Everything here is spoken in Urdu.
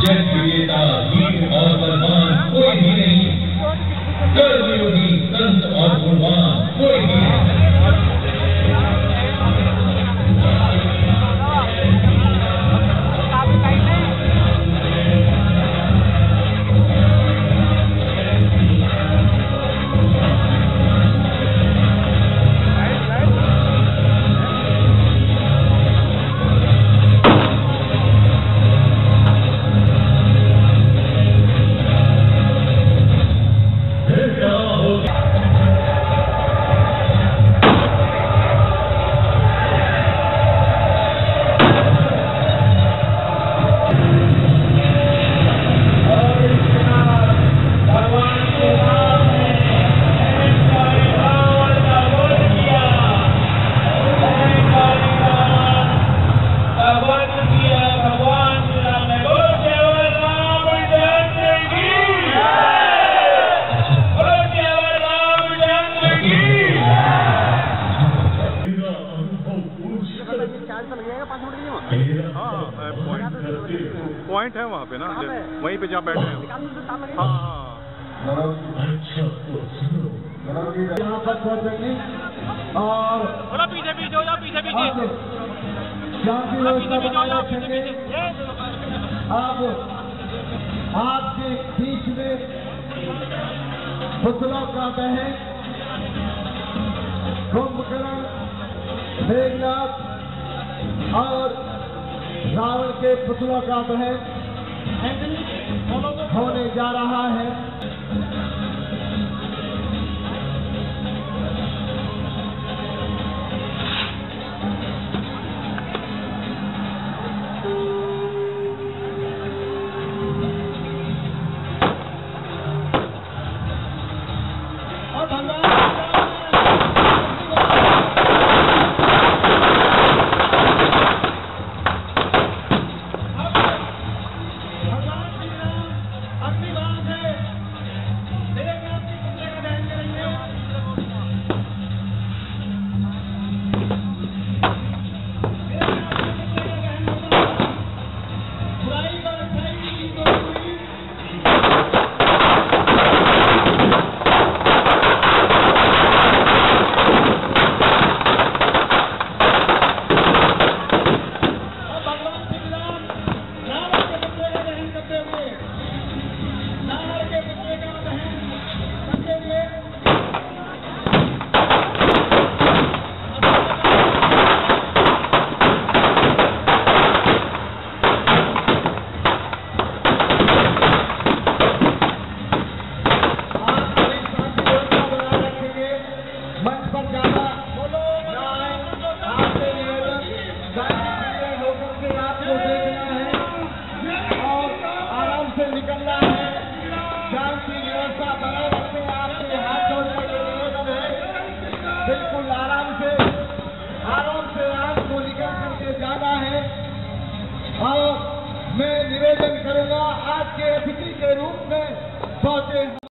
جب اور کوئی بھی نہیں۔ کر پوائنٹ ہے وہاں پہ نا وہیں پہ جہاں بیٹھے ہیں۔ ہاں, ہاں۔ اور آپ کے بیچ میں پتلا کا دہن کمبھ کرن میگناتھ اور راون کے پتلوں کا بہن ہونے جا رہا ہے۔ اور اور میں نویدن کروں گا آج کے اتھی کے روپ میں پہنچے